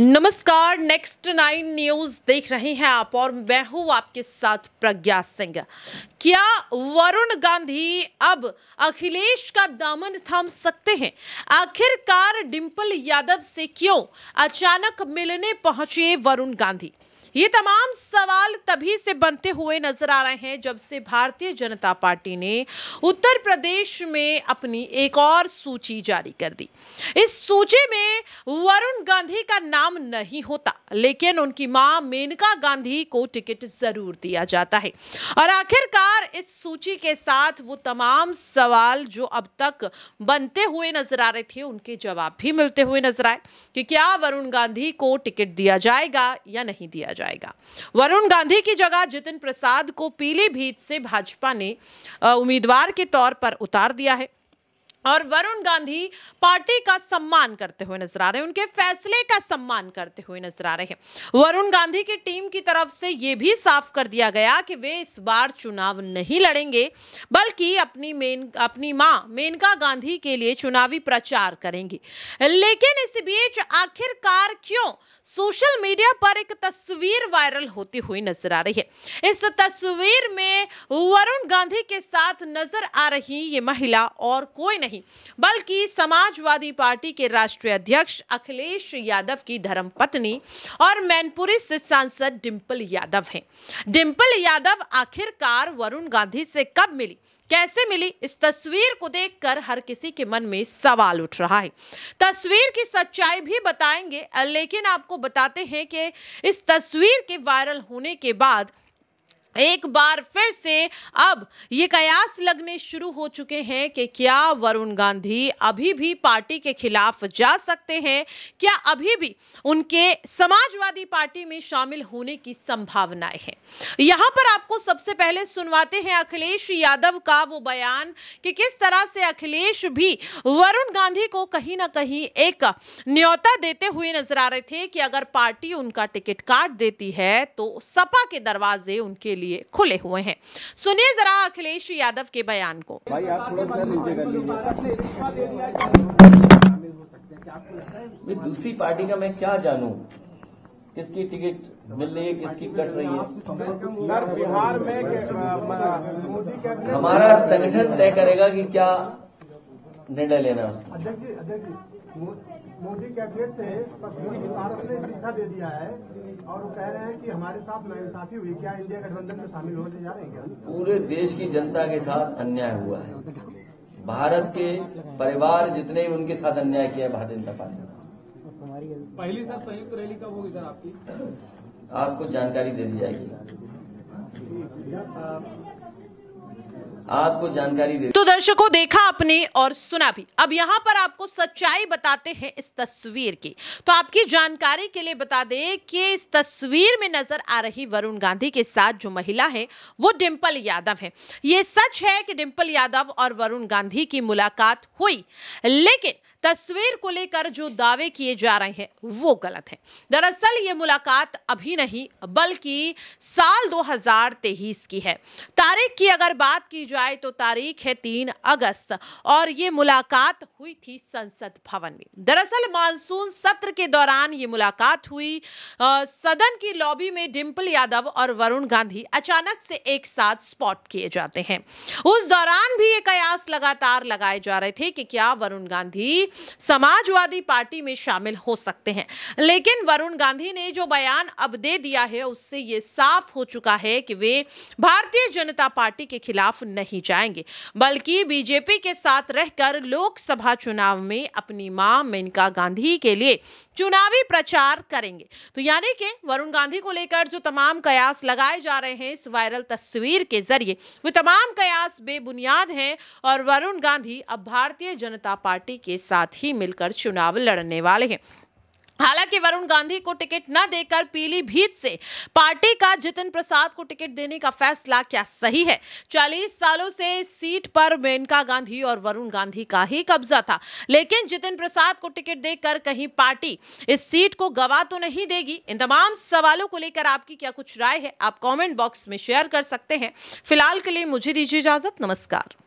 नमस्कार next nine news देख रहे हैं आप और मैं हूँ आपके साथ प्रज्ञा सिंह। क्या वरुण गांधी अब अखिलेश का दामन थाम सकते हैं? आखिरकार डिंपल यादव से क्यों अचानक मिलने पहुँचे वरुण गांधी? ये तमाम सवाल तभी से बनते हुए नज़र आ रहे हैं जब से भारतीय जनता पार्टी ने उत्तर प्रदेश में अपनी एक और सूची जारी कर दी। इस सूची में वरुण गांधी का नाम नहीं होता, लेकिन उनकी माँ मेनका गांधी को टिकट ज़रूर दिया जाता है। और आखिरकार इस सूची के साथ वो तमाम सवाल जो अब तक बनते हुए नज़र आ रहे थे, उनके जवाब भी मिलते हुए नज़र आए कि क्या वरुण गांधी को टिकट दिया जाएगा या नहीं दिया जाएगा। वरुण गांधी की जगह जितिन प्रसाद को पीलीभीत से भाजपा ने उम्मीदवार के तौर पर उतार दिया है। और वरुण गांधी पार्टी का सम्मान करते हुए नज़र आ रहे हैं। उनके फैसले का सम्मान करते हुए नज़र आ रहे हैं। वरुण गांधी की टीम की तरफ़ से यह भी साफ़ कर दिया गया कि वे इस बार चुनाव नहीं लड़ेंगे, बल्कि अपनी मेन, अपनी माँ मेनका गांधी के लिए चुनावी प्रचार करेंगे। लेकिन इस बीच आखिरकार क्यों सोशल मीडिया पर एक तस्वीर वायरल होती हुई नज़र आ रही है। इस तस्वीर में वरुण गांधी के साथ नज़र आ रही ये महिला और कोई नहीं। बल्कि समाजवादी पार्टी के राष्ट्रीय अध्यक्ष अखिलेश यादव की धर्मपत्नी और मैनपुरी से सांसद डिंपल यादव हैं। डिंपल यादव आखिरकार वरुण गांधी से कब मिली? कैसे मिली? इस तस्वीर को देखकर हर किसी के मन में सवाल उठ रहा है। तस्वीर की सच्चाई भी बताएँगे, लेकिन आपको बताते हैं कि इस तस्वीर के वायरल होने के बाद एक बार फिर से अब ये कयास लगने शुरू हो चुके हैं कि क्या वरुण गांधी अभी भी पार्टी के खिलाफ जा सकते हैं? क्या अभी भी उनके समाजवादी पार्टी में शामिल होने की संभावनाएँ हैं? यहाँ पर आपको सबसे पहले सुनवाते हैं अखिलेश यादव का वो बयान कि किस तरह से अखिलेश भी वरुण गांधी को कहीं ना कहीं एक न्योता देते हुए नज़र आ रहे थे कि अगर पार्टी उनका टिकट काट देती है तो सपा के दरवाजे उनके लिए लिए खुले हुए हैं। सुनिए जरा अखिलेश यादव के बयान को। दूसरी पार्टी का मैं क्या जानूं? किसकी टिकट मिल रही है किसकी कट रही है? बिहार में हमारा संगठन तय करेगा कि क्या निर्णय लेना है उसका। मोदी कैबिनेट से भारत ने लिखा दे दिया है और वो कह रहे हैं कि हमारे साथ नाइंसाफी हुई क्या इंडिया गठबंधन में शामिल होने जा रहे हैं क्या? पूरे देश की जनता के साथ अन्याय हुआ है। भारत के परिवार जितने भी उनके साथ अन्याय किया है भारतीय जनता पार्टी पहली सर संयुक्त रैली कब होगी सर आपकी? आपको जानकारी दे दी जाएगी। आपको जानकारी दे तो दर्शकों, देखा आपने और सुना भी। अब यहाँ पर आपको सच्चाई बताते हैं इस तस्वीर की। तो आपकी जानकारी के लिए बता दे कि इस तस्वीर में नज़र आ रही वरुण गांधी के साथ जो महिला है, वो डिंपल यादव है। ये सच है कि डिंपल यादव और वरुण गांधी की मुलाकात हुई, लेकिन तस्वीर को लेकर जो दावे किए जा रहे हैं वो गलत है। दरअसल ये मुलाकात अभी नहीं बल्कि साल 2023 की है। तारीख की अगर बात की जाए तो तारीख है तीन अगस्त और ये मुलाकात हुई थी संसद भवन में। दरअसल मानसून सत्र के दौरान ये मुलाकात हुई आ, सदन की लॉबी में डिम्पल यादव और वरुण गांधी अचानक से एक साथ स्पॉट किए जाते हैं। उस दौरान भी ये कयास लगातार लगाए जा रहे थे कि क्या वरुण गांधी समाजवादी पार्टी में शामिल हो सकते हैं। लेकिन वरुण गांधी ने जो बयान अब दे दिया है, उससे ये साफ़ हो चुका है कि वे भारतीय जनता पार्टी के खिलाफ नहीं जाएँगे, बल्कि बीजेपी के साथ रहकर लोकसभा चुनाव में अपनी माँ मेनका गांधी के लिए चुनावी प्रचार करेंगे। तो यानी कि वरुण गांधी को लेकर जो तमाम कयास लगाए जा रहे हैं, इस वायरल तस्वीर के ज़रिए, वो तमाम कयास बेबुनियाद हैं और वरुण गांधी अब भारतीय जनता पार्टी के साथ साथ ही मिलकर चुनाव लड़ने वाले हैं। हालाँकि वरुण गांधी को टिकट न देकर पीलीभीत से पार्टी का जितिन प्रसाद को टिकट देने का फैसला क्या सही है? 40 सालों से सीट पर मेनका गांधी और वरुण गांधी का ही कब्जा था। लेकिन जितिन प्रसाद को टिकट देकर कहीं पार्टी इस सीट को गवा तो नहीं देगी। इन तमाम सवालों को लेकर आपकी क्या कुछ राय है? आप कॉमेंट बॉक्स में शेयर कर सकते हैं। फ़िलहाल के लिए मुझे दीजिए इजाज़त। नमस्कार।